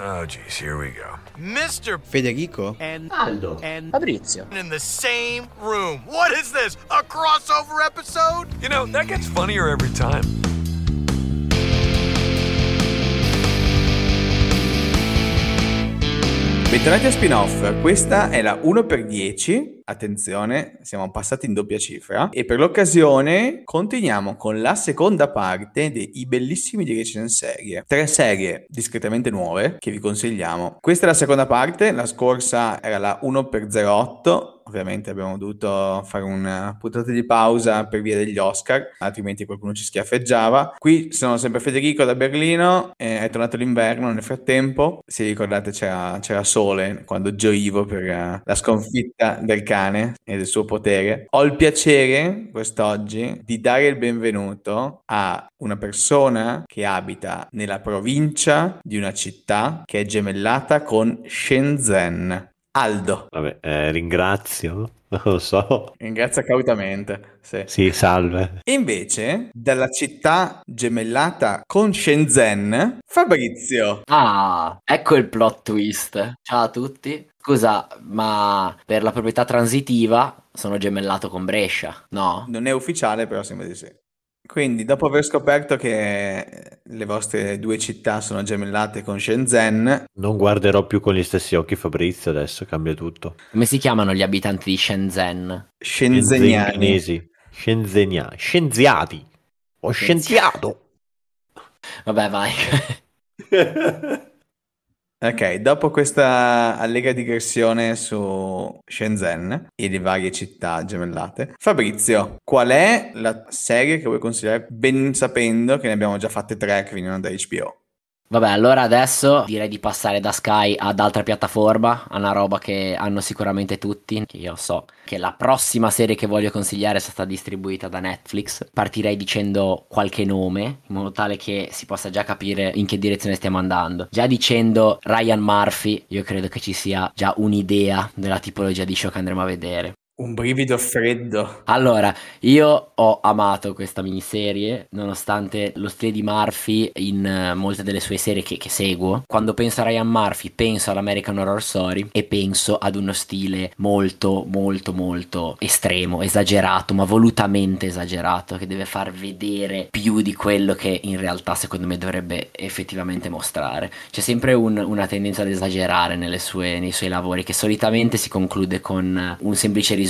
Oh, geez, here we go. Mr. Federico? and Aldo. and Fabrizio. in the same room. What is this? A crossover episode? You know, that gets funnier every time. Bentornati a spin-off, questa è la 1x10, attenzione, siamo passati in doppia cifra. E per l'occasione continuiamo con la seconda parte dei bellissimi di recent serie, tre serie discretamente nuove che vi consigliamo. Questa è la seconda parte, la scorsa era la 1x08, ovviamente abbiamo dovuto fare una puntata di pausa per via degli Oscar, altrimenti qualcuno ci schiaffeggiava. Qui sono sempre Federico da Berlino, eh, è tornato l'inverno nel frattempo, se ricordate c'era, c'era sole quando gioivo per eh, la sconfitta del cane e del suo potere. Ho il piacere quest'oggi di dare il benvenuto a una persona che abita nella provincia di una città che è gemellata con Shenzhen. Aldo, Vabbè, eh, ringrazio, non lo so. ringrazia cautamente. Sì. Sì, salve. Invece, dalla città gemellata con Shenzhen, Fabrizio. Ah, ecco il plot twist. Ciao a tutti. Scusa, ma per la proprietà transitiva sono gemellato con Brescia, no? Non è ufficiale, però sembra di sì. Quindi, dopo aver scoperto che le vostre due città sono gemellate con Shenzhen, Non guarderò più con gli stessi occhi Fabrizio adesso, cambia tutto. Come si chiamano gli abitanti di Shenzhen? shenzheniani. Shenzhenesi. Shenzenia- Scienziati. Ho scienziato. Vabbè, vai. Ok, dopo questa allegra digressione su Shenzhen e le varie città gemellate, Fabrizio, qual è la serie che vuoi consigliare ben sapendo che ne abbiamo già fatte tre che venivano da HBO? Vabbè, allora adesso direi di passare da Sky ad altra piattaforma, a una roba che hanno sicuramente tutti, che io so che la prossima serie che voglio consigliare è stata distribuita da Netflix. Partirei dicendo qualche nome, in modo tale che si possa già capire in che direzione stiamo andando. Già dicendo Ryan Murphy, io credo che ci sia già un'idea della tipologia di show che andremo a vedere. Un brivido freddo. Allora, io ho amato questa miniserie, nonostante lo stile di Murphy in eh, molte delle sue serie che, che seguo. Quando penso a Ryan Murphy, penso all'American Horror Story e penso ad uno stile molto, molto, molto estremo, esagerato, ma volutamente esagerato, che deve far vedere più di quello che in realtà secondo me dovrebbe effettivamente mostrare. C'è sempre un- una tendenza ad esagerare sue- nei suoi lavori, che solitamente si conclude con eh, un semplice risultato,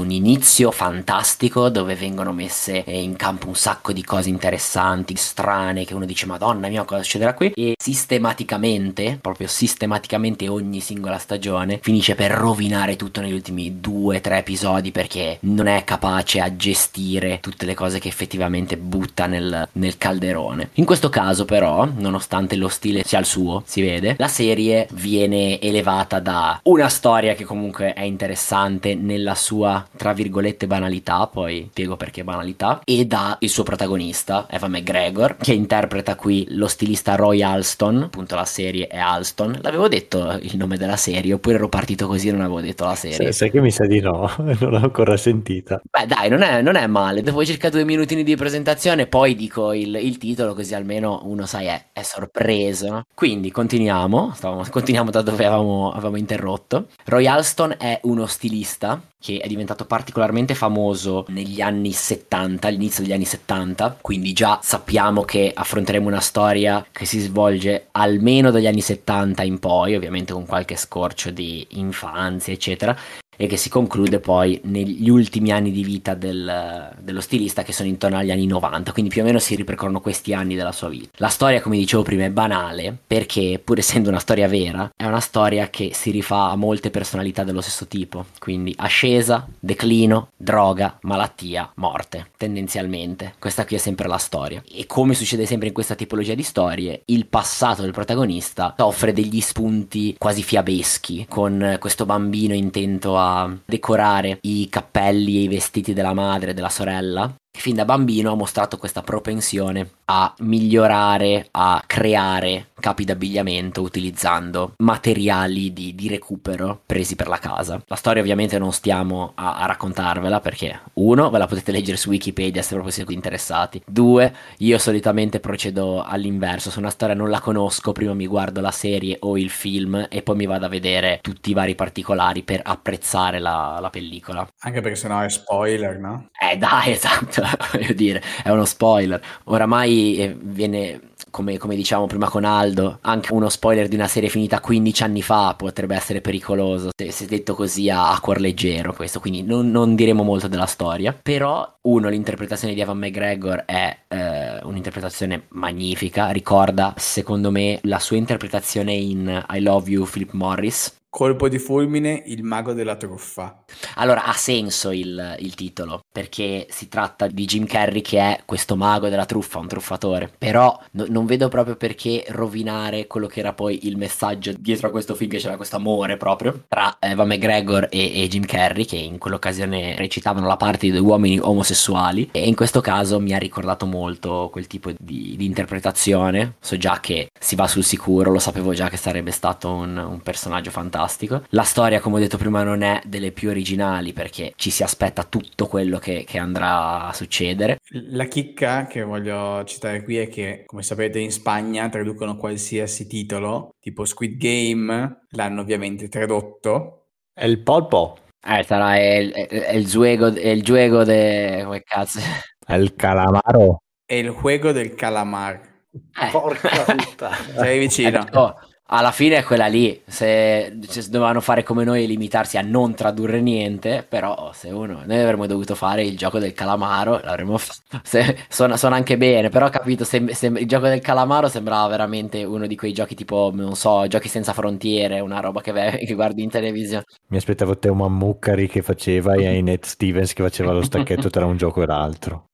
un inizio fantastico dove vengono messe eh, in campo un sacco di cose interessanti, strane, che uno dice Madonna mia cosa succederà qui e sistematicamente, proprio sistematicamente ogni singola stagione finisce per rovinare tutto negli ultimi due, tre episodi perché non è capace a gestire tutte le cose che effettivamente butta nel, nel calderone. In questo caso però, nonostante lo stile sia il suo, si vede, la serie viene elevata da una storia che comunque è interessante nella sua, tra virgolette, banalità, poi spiego perché banalità, e da il suo protagonista, Eva McGregor, che interpreta qui lo stilista Roy Alston, appunto la serie è Alston. L'avevo detto il nome della serie, oppure ero partito così e non avevo detto la serie. Sai, sai che mi sa di no, non l'ho ancora sentita. Beh, dai, non è, non è male. Dopo circa due minutini di presentazione, poi dico il, il titolo, così almeno uno, sai, è, è sorpreso. no? Quindi continuiamo. Stavamo- continuiamo da dove avevamo, avevamo interrotto. Roy Alston è uno stilista che è diventato particolarmente famoso negli anni 70, all'inizio degli anni 70, quindi già sappiamo che affronteremo una storia che si svolge almeno dagli anni 70 in poi, ovviamente con qualche scorcio di infanzia, eccetera, e che si conclude poi negli ultimi anni di vita del- dello stilista che sono intorno agli anni 90, quindi più o meno si ripercorrono questi anni della sua vita. La storia, come dicevo prima, è banale perché pur essendo una storia vera, è una storia che si rifà a molte personalità dello stesso tipo, quindi ascesa, declino, droga, malattia, morte, tendenzialmente. Questa qui è sempre la storia. E come succede sempre in questa tipologia di storie, il passato del protagonista offre degli spunti quasi fiabeschi, con questo bambino intento a decorare i cappelli e i vestiti della madre e della sorella fin da bambino ha mostrato questa propensione a migliorare, a creare capi d'abbigliamento utilizzando materiali di, di, recupero presi per la casa. La storia ovviamente non stiamo a, a, raccontarvela perché uno, ve la potete leggere su Wikipedia se proprio siete interessati. Due, io solitamente procedo all'inverso, se una storia non la conosco, prima mi guardo la serie o il film e poi mi vado a vedere tutti i vari particolari per apprezzare la, la pellicola. Anche perché sennò è spoiler, no? Eh dai, esatto, voglio dire, è uno spoiler. Oramai eh, viene come, come, diciamo prima con Aldo, anche uno spoiler di una serie finita 15 anni fa potrebbe essere pericoloso, se, se detto così a, a, cuor leggero questo, quindi non, non, diremo molto della storia, però uno, l'interpretazione di Evan McGregor è eh, un'interpretazione magnifica, ricorda secondo me la sua interpretazione in I Love You Philip Morris, Colpo di fulmine, il mago della truffa. Allora ha senso il, il, titolo, perché si tratta di Jim Carrey che è questo mago della truffa, un truffatore. Però no, non vedo proprio perché rovinare quello che era poi il messaggio dietro a questo film, che c'era questo amore proprio tra Eva McGregor e, e Jim Carrey, che in quell'occasione recitavano la parte di due uomini omosessuali. E in questo caso mi ha ricordato molto quel tipo di, di interpretazione. So già che si va sul sicuro, lo sapevo già che sarebbe stato un, un personaggio fantastico fantastico. La storia, come ho detto prima, non è delle più originali perché ci si aspetta tutto quello che, che andrà a succedere. La chicca che voglio citare qui è che, come sapete, in Spagna traducono qualsiasi titolo, tipo Squid Game, l'hanno ovviamente tradotto. È il polpo. Eh, sarà il, il, il juego, il juego de... come cazzo? È il calamaro. È il juego del calamar. Eh. Porca puttana. Sei vicino. Eh, oh, alla fine è quella lì, se, se, dovevano fare come noi e limitarsi a non tradurre niente, però se uno, noi avremmo dovuto fare il gioco del calamaro, l'avremmo fatto, suona, suona, anche bene, però ho capito, se, se, il gioco del calamaro sembrava veramente uno di quei giochi tipo, non so, giochi senza frontiere, una roba che, che guardi in televisione. Mi aspettavo Teo Mammucari che faceva e Inet Stevens che faceva lo stacchetto tra un gioco e l'altro.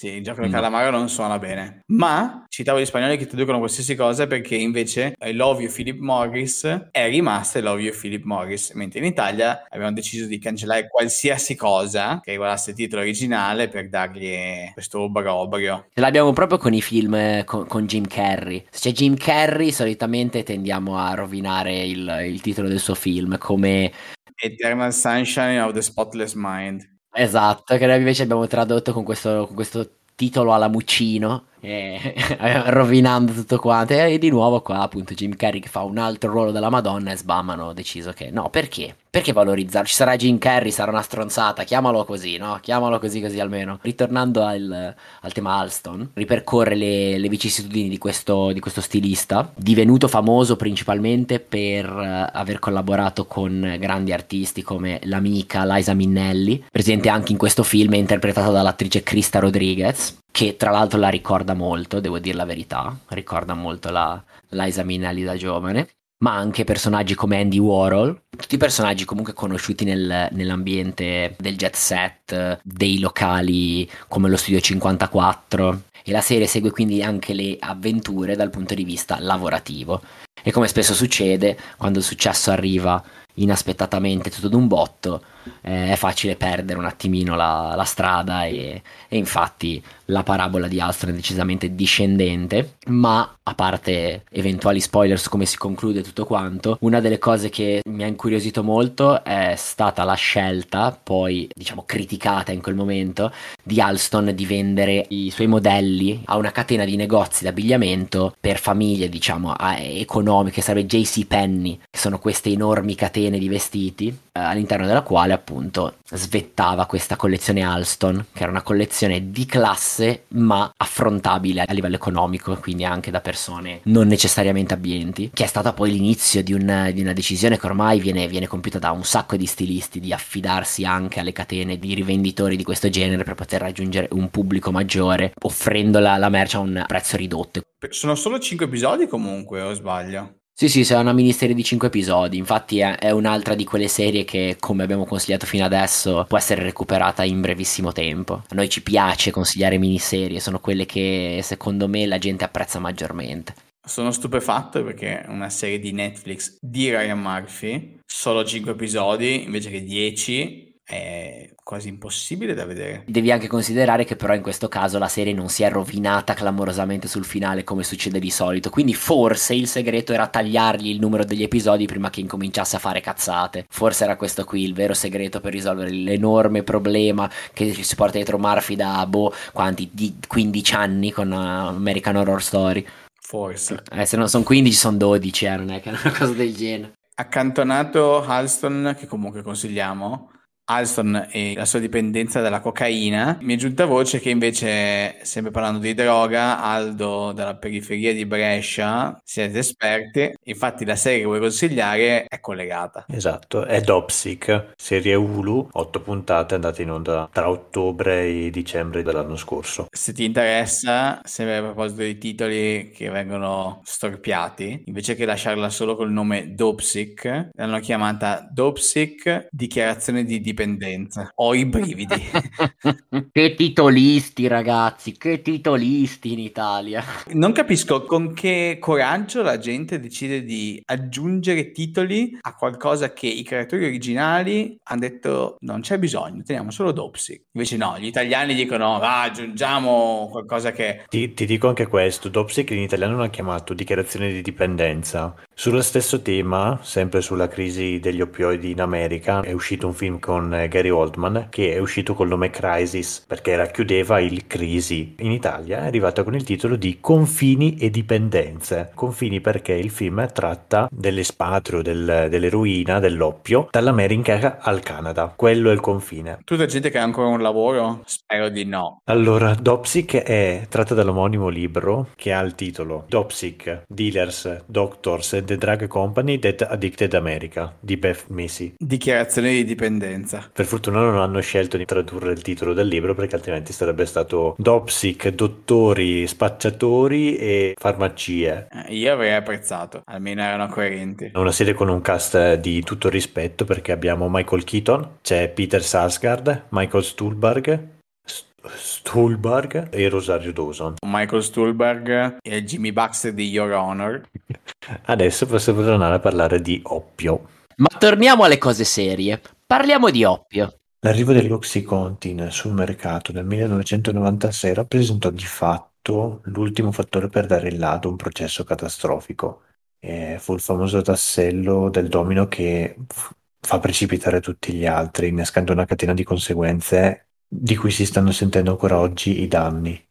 Sì, il gioco del mm. calamaro non suona bene. Ma citavo gli spagnoli che traducono qualsiasi cosa perché invece I Love You Philip Morris è rimasta I Love You Philip Morris, mentre in Italia abbiamo deciso di cancellare qualsiasi cosa che riguardasse il titolo originale per dargli questo obbrobrio. Ce l'abbiamo proprio con i film eh, con, con, Jim Carrey. Se c'è Jim Carrey solitamente tendiamo a rovinare il, il titolo del suo film come Eternal Sunshine of the Spotless Mind. Esatto, che noi invece abbiamo tradotto con questo, con questo titolo alla Muccino eh, rovinando tutto quanto. E di nuovo qua appunto Jim Carrey che fa un altro ruolo della Madonna e Sbam hanno deciso che no, perché? Perché valorizzare? Ci sarà Jim Carrey, sarà una stronzata, chiamalo così, no? Chiamalo così così almeno. Ritornando al, al tema Alston, ripercorre le, le vicissitudini di questo, di questo, stilista, divenuto famoso principalmente per uh, aver collaborato con grandi artisti come l'amica Liza Minnelli, presente anche in questo film, interpretata dall'attrice Krista Rodriguez, che tra l'altro la ricorda molto, devo dire la verità, ricorda molto la Liza Minnelli da giovane, ma anche personaggi come Andy Warhol, tutti personaggi comunque conosciuti nel, nell'ambiente del jet set, dei locali come lo Studio 54 e la serie segue quindi anche le avventure dal punto di vista lavorativo. E come spesso succede, quando il successo arriva inaspettatamente tutto d'un botto, eh, è facile perdere un attimino la, la strada e, e, infatti la parabola di Alston è decisamente discendente, ma a parte eventuali spoiler su come si conclude tutto quanto, una delle cose che mi ha incuriosito molto è stata la scelta, poi diciamo criticata in quel momento, di Alston di vendere i suoi modelli a una catena di negozi d'abbigliamento per famiglie diciamo economiche, sarebbe JC Penny, che sono queste enormi catene di vestiti eh, all'interno della quale appunto svettava questa collezione Alston, che era una collezione di classe ma affrontabile a livello economico, quindi anche da persone non necessariamente abbienti, che è stata poi l'inizio di, un, di una decisione che ormai viene, viene compiuta da un sacco di stilisti, di affidarsi anche alle catene di rivenditori di questo genere per poter raggiungere un pubblico maggiore, offrendo la, la merce a un prezzo ridotto. Sono solo 5 episodi comunque, o sbaglio? Sì, sì, sarà una miniserie di 5 episodi. Infatti, è, è, un'altra di quelle serie che, come abbiamo consigliato fino adesso, può essere recuperata in brevissimo tempo. A noi ci piace consigliare miniserie, sono quelle che secondo me la gente apprezza maggiormente. Sono stupefatto perché una serie di Netflix di Ryan Murphy, solo 5 episodi invece che 10, è quasi impossibile da vedere. Devi anche considerare che però in questo caso la serie non si è rovinata clamorosamente sul finale come succede di solito, quindi forse il segreto era tagliargli il numero degli episodi prima che incominciasse a fare cazzate. Forse era questo qui il vero segreto per risolvere l'enorme problema che si porta dietro Murphy da boh, quanti di 15 anni con uh, American Horror Story. Forse. Eh, se non sono 15 sono 12, eh, non è che è una cosa del genere. Accantonato Halston, che comunque consigliamo, Alston e la sua dipendenza dalla cocaina. Mi è giunta voce che invece, sempre parlando di droga, Aldo dalla periferia di Brescia, siete esperti, infatti la serie che vuoi consigliare è collegata. Esatto, è Dopsic, serie Hulu, otto puntate andate in onda tra ottobre e dicembre dell'anno scorso. Se ti interessa, sempre a proposito dei titoli che vengono storpiati, invece che lasciarla solo col nome Dopsic, l'hanno chiamata Dopsic Dichiarazione di Dipendenza dipendenza. Ho i brividi. che titolisti, ragazzi, che titolisti in Italia. Non capisco con che coraggio la gente decide di aggiungere titoli a qualcosa che i creatori originali hanno detto non c'è bisogno, teniamo solo Dopsy. Invece no, gli italiani dicono ah, aggiungiamo qualcosa che... Ti, ti dico anche questo, Dopsy che in italiano l'hanno chiamato dichiarazione di dipendenza. Sullo stesso tema, sempre sulla crisi degli oppioidi in America, è uscito un film con Gary Oldman che è uscito col nome Crisis perché racchiudeva il crisi. In Italia è arrivata con il titolo di Confini e dipendenze. Confini perché il film tratta dell'espatrio, del, dell'eroina, dell'oppio dall'America al Canada. Quello è il confine. Tutta gente che ha ancora un lavoro? Spero di no. Allora, Dopsic è tratta dall'omonimo libro che ha il titolo Dopsic, Dealers, Doctors and the Drug Company That Addicted America di Beth Macy. Dichiarazione di dipendenza. Per fortuna non hanno scelto di tradurre il titolo del libro perché altrimenti sarebbe stato Dopsic, dottori, spacciatori e farmacie. Eh, io avrei apprezzato, almeno erano coerenti. Una serie con un cast di tutto rispetto perché abbiamo Michael Keaton, c'è Peter Sarsgaard, Michael Stuhlbarg, Stuhlbarg e Rosario Dawson. Michael Stuhlbarg e Jimmy Baxter di Your Honor. Adesso possiamo tornare a parlare di oppio. Ma torniamo alle cose serie. Parliamo di oppio. L'arrivo dell'Oxycontin sul mercato nel 1996 rappresentò di fatto l'ultimo fattore per dare il lato a un processo catastrofico. E fu il famoso tassello del domino che f- fa precipitare tutti gli altri, innescando una catena di conseguenze di cui si stanno sentendo ancora oggi i danni.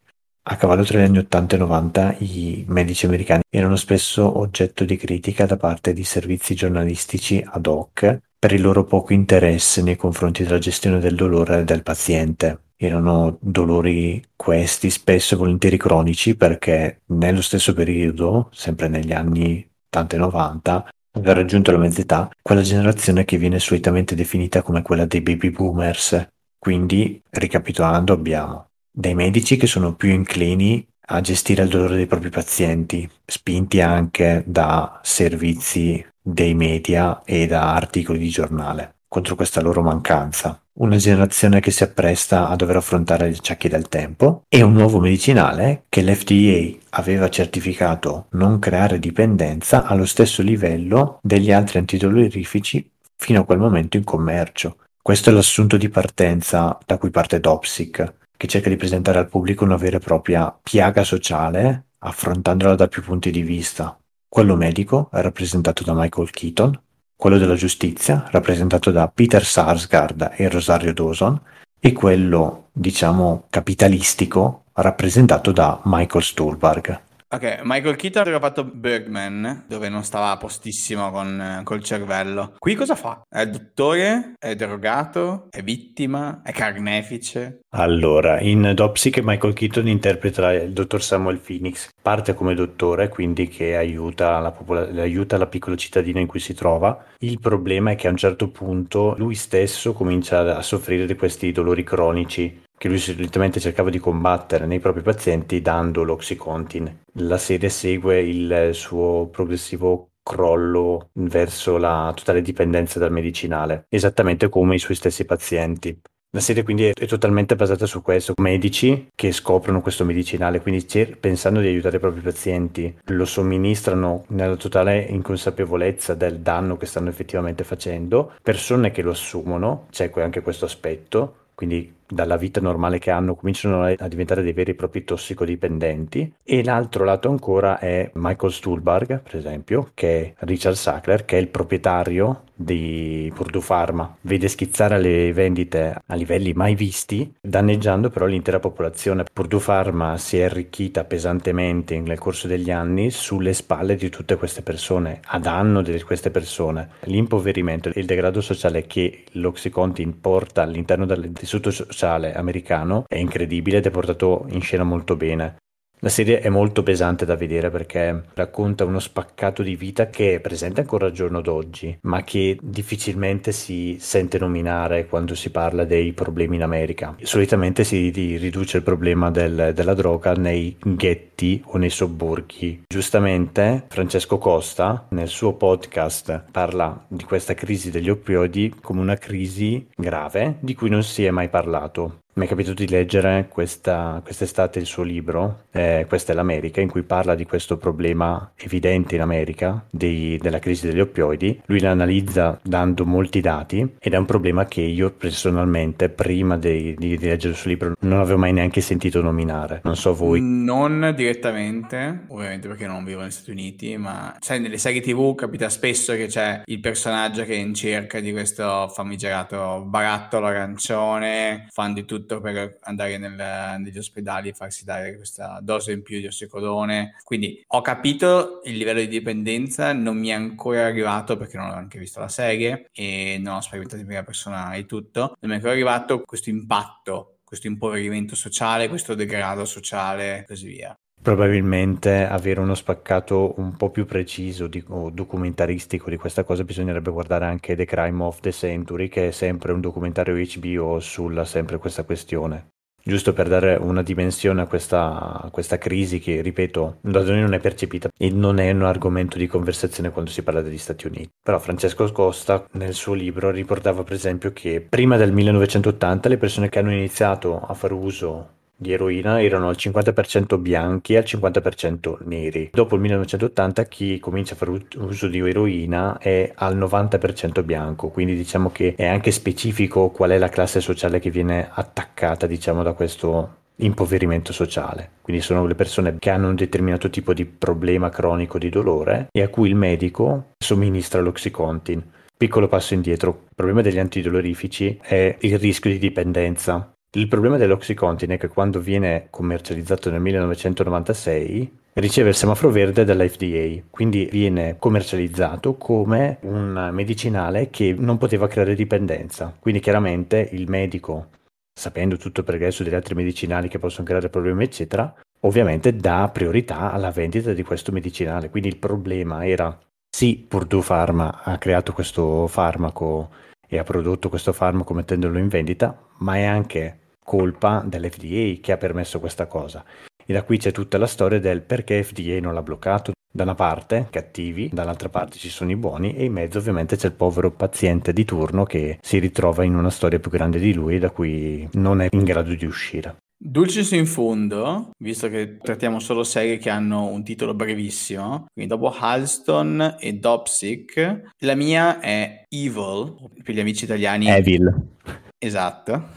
A cavallo tra gli anni 80 e 90 i medici americani erano spesso oggetto di critica da parte di servizi giornalistici ad hoc per il loro poco interesse nei confronti della gestione del dolore del paziente. Erano dolori questi spesso e volentieri cronici perché nello stesso periodo, sempre negli anni 80 e 90, aveva raggiunto la mezz'età quella generazione che viene solitamente definita come quella dei baby boomers. Quindi, ricapitolando, abbiamo dei medici che sono più inclini a gestire il dolore dei propri pazienti, spinti anche da servizi dei media e da articoli di giornale contro questa loro mancanza. Una generazione che si appresta a dover affrontare gli acciacchi del tempo e un nuovo medicinale che l'FDA aveva certificato non creare dipendenza allo stesso livello degli altri antidolorifici fino a quel momento in commercio. Questo è l'assunto di partenza da cui parte Dopsic, che cerca di presentare al pubblico una vera e propria piaga sociale, affrontandola da più punti di vista. Quello medico è rappresentato da Michael Keaton, quello della giustizia rappresentato da Peter Sarsgaard e Rosario Dawson e quello, diciamo, capitalistico rappresentato da Michael Stuhlbarg. Ok, Michael Keaton aveva fatto Bergman, dove non stava a postissimo con, col cervello. Qui cosa fa? È dottore? È drogato? È vittima? È carnefice? Allora, in Dopsic Michael Keaton interpreta il dottor Samuel Phoenix, parte come dottore, quindi che aiuta la, popola- aiuta la piccola cittadina in cui si trova. Il problema è che a un certo punto lui stesso comincia a soffrire di questi dolori cronici che lui solitamente cercava di combattere nei propri pazienti dando l'Oxycontin. La serie segue il suo progressivo crollo verso la totale dipendenza dal medicinale, esattamente come i suoi stessi pazienti. La serie quindi è, totalmente basata su questo, medici che scoprono questo medicinale, quindi pensando di aiutare i propri pazienti, lo somministrano nella totale inconsapevolezza del danno che stanno effettivamente facendo, persone che lo assumono, c'è anche questo aspetto, quindi dalla vita normale che hanno cominciano a diventare dei veri e propri tossicodipendenti. E l'altro lato ancora è Michael Stuhlbarg per esempio che è Richard Sackler che è il proprietario di Purdue Pharma. Vede schizzare le vendite a livelli mai visti danneggiando però l'intera popolazione. Purdue Pharma si è arricchita pesantemente nel corso degli anni sulle spalle di tutte queste persone a danno di queste persone. L'impoverimento e il degrado sociale che l'Oxycontin porta all'interno del tessuto sociale americano è incredibile ed è portato in scena molto bene. La serie è molto pesante da vedere perché racconta uno spaccato di vita che è presente ancora al giorno d'oggi, ma che difficilmente si sente nominare quando si parla dei problemi in America. Solitamente si riduce il problema del, della droga nei ghetti o nei sobborghi. Giustamente Francesco Costa nel suo podcast parla di questa crisi degli opioidi come una crisi grave di cui non si è mai parlato. Mi è capitato di leggere questa, quest'estate il suo libro, eh, Questa è l'America, in cui parla di questo problema evidente in America dei, della crisi degli oppioidi. Lui l'analizza dando molti dati ed è un problema che io personalmente, prima di, di, di leggere il suo libro, non avevo mai neanche sentito nominare. Non so voi. Non direttamente, ovviamente perché non vivo negli Stati Uniti, ma sai, nelle serie TV capita spesso che c'è il personaggio che è in cerca di questo famigerato barattolo arancione, fan di tutto tutto per andare nel, negli ospedali e farsi dare questa dose in più di ossicodone. Quindi ho capito il livello di dipendenza, non mi è ancora arrivato perché non ho anche visto la serie e non ho sperimentato in prima persona e tutto. Non mi è ancora arrivato questo impatto questo impoverimento sociale, questo degrado sociale e così via. Probabilmente avere uno spaccato un po' più preciso di, o documentaristico di questa cosa bisognerebbe guardare anche The Crime of the Century, che è sempre un documentario HBO sulla sempre questa questione. Giusto per dare una dimensione a questa, a questa crisi che, ripeto, da noi non è percepita e non è un argomento di conversazione quando si parla degli Stati Uniti. Però Francesco Costa nel suo libro riportava per esempio che prima del 1980 le persone che hanno iniziato a fare uso di eroina erano al 50% bianchi e al 50% neri. Dopo il 1980 chi comincia a fare uso di eroina è al 90% bianco, quindi diciamo che è anche specifico qual è la classe sociale che viene attaccata diciamo da questo impoverimento sociale. Quindi sono le persone che hanno un determinato tipo di problema cronico di dolore e a cui il medico somministra l'oxycontin. Piccolo passo indietro, il problema degli antidolorifici è il rischio di dipendenza. Il problema dell'Oxycontin è che quando viene commercializzato nel 1996 riceve il semaforo verde dalla FDA, quindi viene commercializzato come un medicinale che non poteva creare dipendenza. Quindi chiaramente il medico, sapendo tutto il progresso degli altri medicinali che possono creare problemi, eccetera, ovviamente dà priorità alla vendita di questo medicinale. Quindi il problema era sì, Purdue Pharma ha creato questo farmaco e ha prodotto questo farmaco mettendolo in vendita, ma è anche colpa dell'FDA che ha permesso questa cosa. E da qui c'è tutta la storia del perché FDA non l'ha bloccato. Da una parte cattivi, dall'altra parte ci sono i buoni e in mezzo ovviamente c'è il povero paziente di turno che si ritrova in una storia più grande di lui da cui non è in grado di uscire. Dulcis in fondo, visto che trattiamo solo serie che hanno un titolo brevissimo, quindi dopo Halston e Dopsic, la mia è Evil, per gli amici italiani. Evil. Esatto,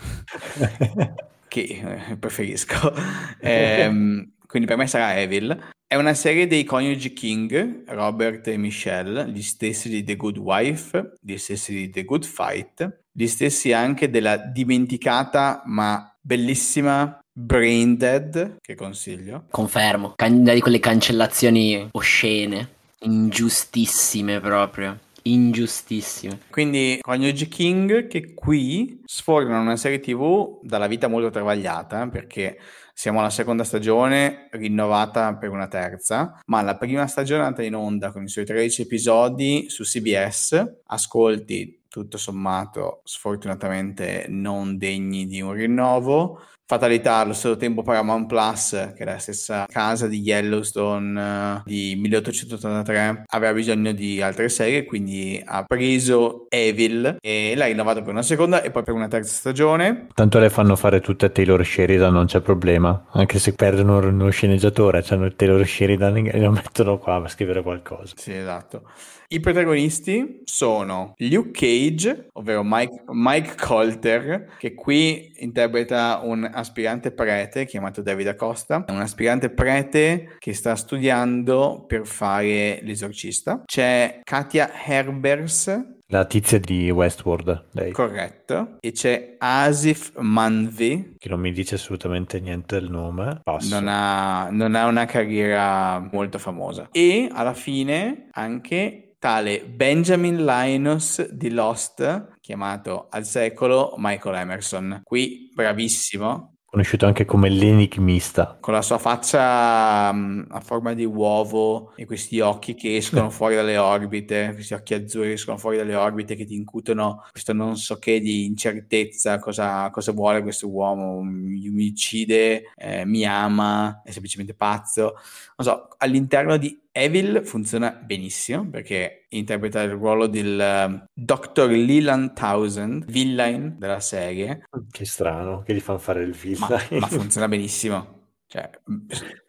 che eh, preferisco. Ehm, quindi per me sarà Evil. È una serie dei coniugi King, Robert e Michelle, gli stessi di The Good Wife, gli stessi di The Good Fight, gli stessi anche della dimenticata ma bellissima Brain Dead, che consiglio. Confermo, Can- di quelle cancellazioni oscene, ingiustissime proprio ingiustissime. Quindi Coniugi King che qui sfornano una serie tv dalla vita molto travagliata perché siamo alla seconda stagione rinnovata per una terza, ma la prima stagione è andata in onda con i suoi 13 episodi su CBS, ascolti tutto sommato sfortunatamente non degni di un rinnovo. Fatalità, allo stesso tempo Paramount Plus, che è la stessa casa di Yellowstone uh, di 1883, aveva bisogno di altre serie, quindi ha preso Evil e l'ha rinnovato per una seconda e poi per una terza stagione. Tanto le fanno fare tutte a Taylor Sheridan, non c'è problema, anche se perdono uno sceneggiatore, hanno Taylor Sheridan e lo mettono qua per scrivere qualcosa. Sì, esatto. I protagonisti sono Luke Cage, ovvero Mike, Mike Colter, che qui interpreta un aspirante prete chiamato David Acosta. È un aspirante prete che sta studiando per fare l'esorcista. C'è Katia Herbers, La tizia di Westworld, lei, corretto, e c'è Asif Manvi, che non mi dice assolutamente niente del nome. Non ha, non ha una carriera molto famosa. E alla fine anche tale Benjamin Linus di Lost, chiamato al secolo Michael Emerson. Qui bravissimo, Conosciuto anche come l'enigmista. con la sua faccia mm, a forma di uovo e questi occhi che escono fuori dalle orbite, questi occhi azzurri che escono fuori dalle orbite che ti incutono questo non so che di incertezza, cosa, cosa vuole questo uomo, mi, mi uccide, eh, mi ama, è semplicemente pazzo. So, all'interno di Evil funziona benissimo perché interpreta il ruolo del eh, Dr. Leland Townsend, villain della serie, Che strano che gli fanno fare il ma, villain. ma funziona benissimo. Cioè,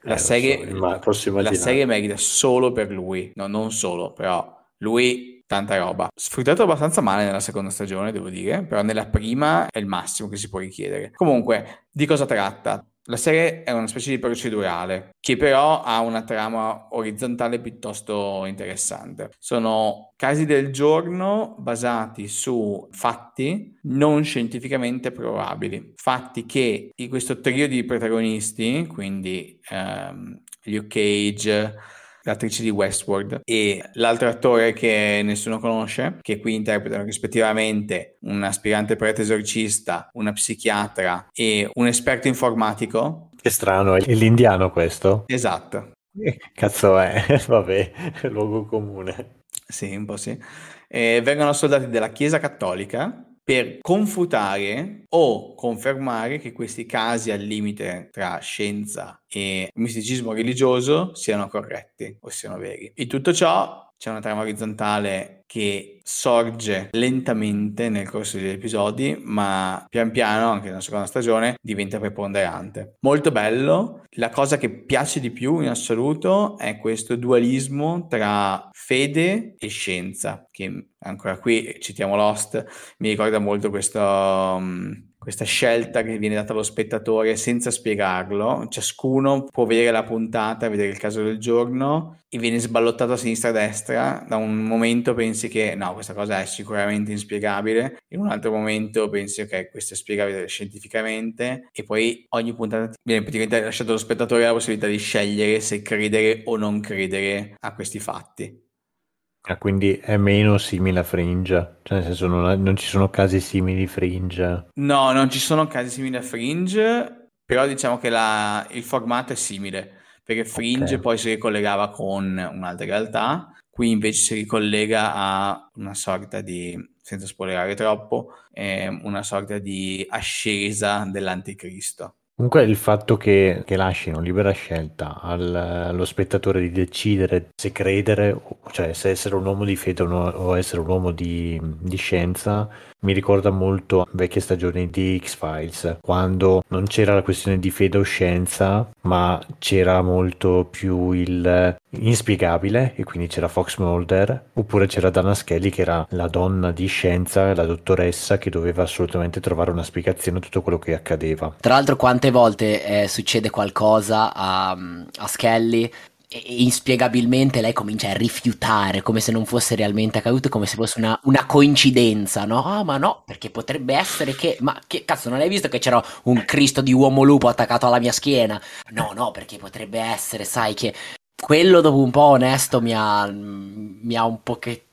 Eh, la lo serie, so, ma la immaginare. serie merita solo per lui, no, non solo, però lui tanta roba. Sfruttato abbastanza male nella seconda stagione, devo dire, però nella prima è il massimo che si può richiedere. Comunque, di cosa tratta? La serie è una specie di procedurale che però ha una trama orizzontale piuttosto interessante. Sono casi del giorno basati su fatti non scientificamente probabili, fatti che questo trio di protagonisti, quindi ehm, Luke Cage, l'attrice di Westworld e l'altro attore che nessuno conosce, che qui interpretano rispettivamente un aspirante prete esorcista, una psichiatra e un esperto informatico. Che strano, è l'indiano questo? Esatto, Che cazzo è? Vabbè, è luogo comune. sì, un po' sì. E vengono soldati dalla Chiesa Cattolica per confutare o confermare che questi casi al limite tra scienza e misticismo religioso siano corretti o siano veri. In tutto ciò c'è una trama orizzontale che sorge lentamente nel corso degli episodi, ma pian piano, anche nella seconda stagione, diventa preponderante. Molto bello. La cosa che piace di più in assoluto è questo dualismo tra fede e scienza, che ancora qui citiamo Lost, mi ricorda molto questo, um, questa scelta che viene data allo spettatore senza spiegarlo. Ciascuno può vedere la puntata, vedere il caso del giorno e viene sballottato a sinistra e a destra. Da un momento pensi che no, questa cosa è sicuramente inspiegabile, in un altro momento pensi ok, questo è spiegabile scientificamente e poi ogni puntata viene praticamente lasciato allo spettatore la possibilità di scegliere se credere o non credere a questi fatti. Ah, quindi è meno simile a Fringe, cioè nel senso non, non ci sono casi simili Fringe. No, non ci sono casi simili a Fringe, però diciamo che la- il formato è simile, perché Fringe Ok. poi si ricollegava con un'altra realtà, qui invece si ricollega a una sorta di, senza spoilerare troppo, eh, una sorta di ascesa dell'anticristo. Comunque il fatto che, che lasciano libera scelta al- allo spettatore di decidere se credere, cioè se essere un uomo di fede o, no- o essere un uomo di, di scienza, mi ricorda molto vecchie stagioni di X-Files, quando non c'era la questione di fede o scienza, ma c'era molto più il inspiegabile, e quindi c'era Fox Mulder, oppure c'era Dana Skelly che era la donna di scienza, la dottoressa che doveva assolutamente trovare una spiegazione a tutto quello che accadeva. Tra l'altro, quante volte eh, succede qualcosa a, a Skelly inspiegabilmente lei comincia a rifiutare come se non fosse realmente accaduto, come se fosse una, una coincidenza, no? Ah, ma no, perché potrebbe essere che. Ma che cazzo, non hai visto che c'era un Cristo di uomo lupo attaccato alla mia schiena? No, no, perché potrebbe essere, sai che. Quello dopo un po' onesto mi ha, mi ha un pochettino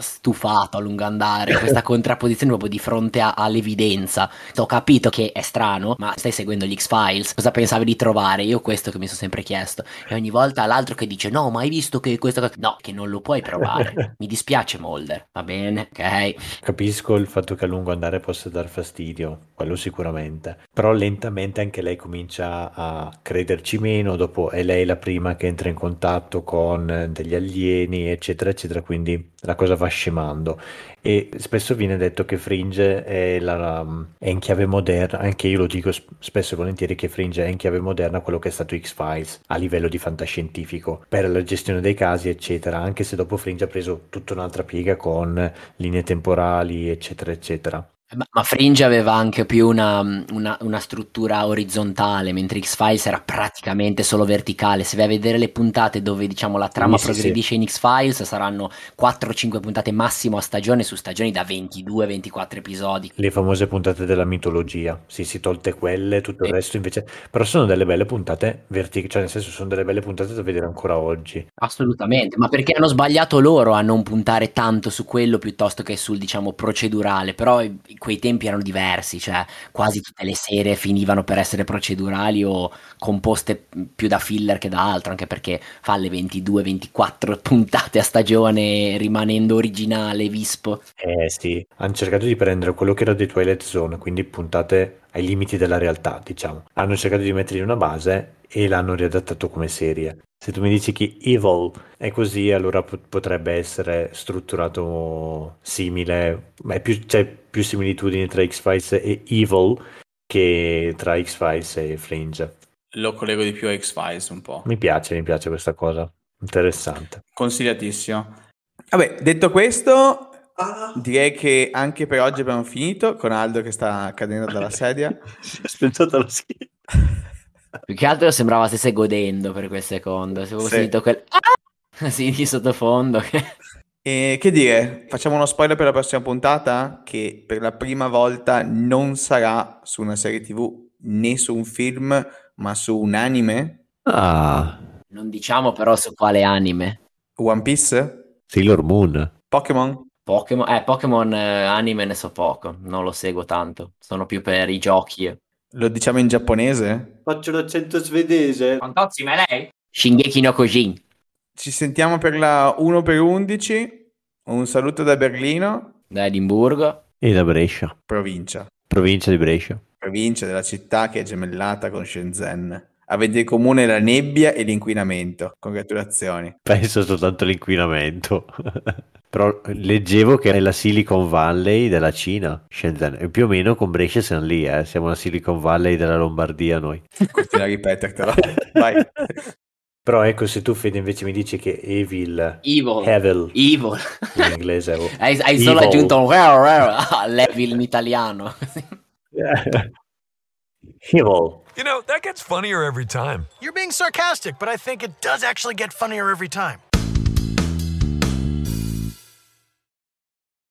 stufato a lungo andare questa contrapposizione proprio di fronte a- all'evidenza. Ho capito che è strano, ma stai seguendo gli X-Files, cosa pensavi di trovare? Io questo che mi sono sempre chiesto. E ogni volta l'altro che dice no, ma hai visto che questa cosa... No, che non lo puoi provare. Mi dispiace Mulder, va bene, ok? Capisco il fatto che a lungo andare possa dar fastidio, quello sicuramente, però lentamente anche lei comincia a crederci meno, dopo è lei la prima che entra in contatto con degli alieni, eccetera, eccetera, quindi la cosa va scemando. E spesso viene detto che Fringe è, la, è in chiave moderna, anche io lo dico spesso e volentieri che Fringe è in chiave moderna quello che è stato X-Files a livello di fantascientifico, per la gestione dei casi, eccetera, anche se dopo Fringe ha preso tutta un'altra piega con linee temporali, eccetera, eccetera. Ma, ma, Fringe aveva anche più una, una, una, struttura orizzontale, mentre X-Files era praticamente solo verticale. Se vai a vedere le puntate dove diciamo la trama sì, progredisce sì. in X-Files, saranno 4-5 puntate massimo a stagione su stagioni da 22-24 episodi. Le famose puntate della mitologia. Sì, si tolte quelle, tutto il resto invece. Però sono delle belle puntate verticali, cioè nel senso sono delle belle puntate da vedere ancora oggi. Assolutamente, ma perché hanno sbagliato loro a non puntare tanto su quello piuttosto che sul diciamo procedurale. Però quei tempi erano diversi, cioè quasi tutte le serie finivano per essere procedurali o composte più da filler che da altro, anche perché fa le 22-24 puntate a stagione rimanendo originale, vispo. Eh sì, hanno cercato di prendere quello che era dei Twilight Zone, quindi puntate ai limiti della realtà, diciamo. Hanno cercato di mettergli una base e l'hanno riadattato come serie. Se tu mi dici che Evil è così, allora potrebbe essere strutturato simile, ma più, c'è più similitudini tra X-Files e Evil che tra X-Files e Fringe. Lo collego di più a X-Files un po'. Mi piace, mi piace questa cosa. Interessante. Consigliatissimo. Vabbè, detto questo, direi che anche per oggi abbiamo finito con Aldo che sta cadendo dalla sedia. Spezzato lo schifo. Più che altro sembrava stesse godendo per quel secondo. Se avevo sì. sentito quel... Ah! sì, di sottofondo. e che dire, facciamo uno spoiler per la prossima puntata che per la prima volta non sarà su una serie tv né su un film, ma su un anime. Ah. Non diciamo però su quale anime. One Piece? Sailor Moon. Pokémon? Pokémon, eh, Pokémon eh, anime ne so poco, non lo seguo tanto, sono più per i giochi. Lo diciamo in giapponese? Faccio l'accento svedese. Fantozzi, ma è lei? Shingeki no Kojin. Ci sentiamo per la 1 per 11. Un saluto da Berlino. Da Edimburgo. E da Brescia. Provincia. Provincia di Brescia. Provincia della città che è gemellata con Shenzhen. Avete in comune la nebbia e l'inquinamento. Congratulazioni. Penso soltanto all'inquinamento. Però leggevo che è la Silicon Valley della Cina, Shenzhen, e più o meno con Brescia siamo lì, eh? siamo la Silicon Valley della Lombardia noi. Continua a ripetertelo, vai. Però ecco, se tu Fede invece mi dici che Evil, Evil, Evil, Evil. in inglese, oh. hai, hai solo aggiunto un Levil in italiano. Evil. You know, that gets funnier every time. You're being sarcastic, but I think it does actually get funnier every time.